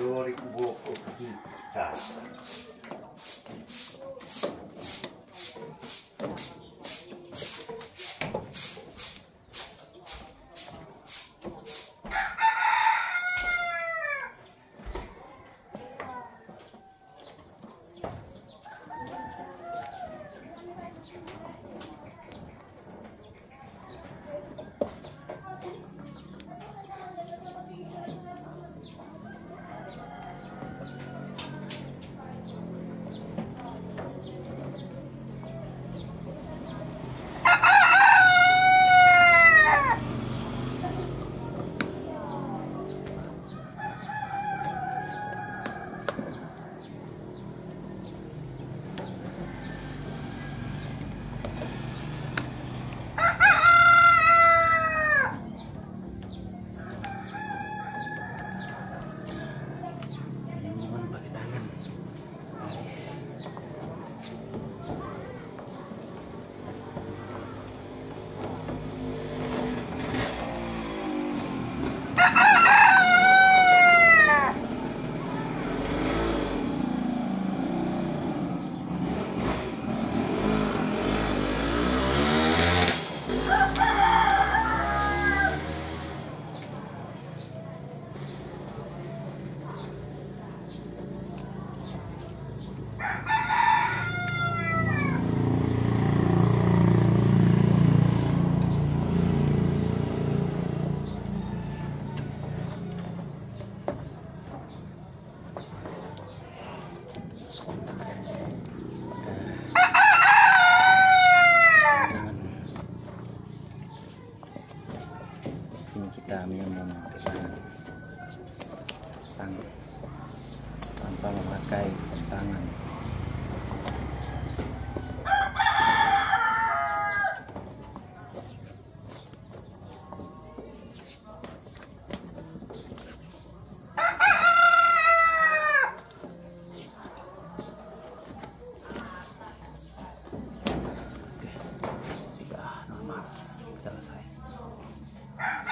teórico, vou aqui, tá. ini kita minum pisang tanpa memakai tangan ください。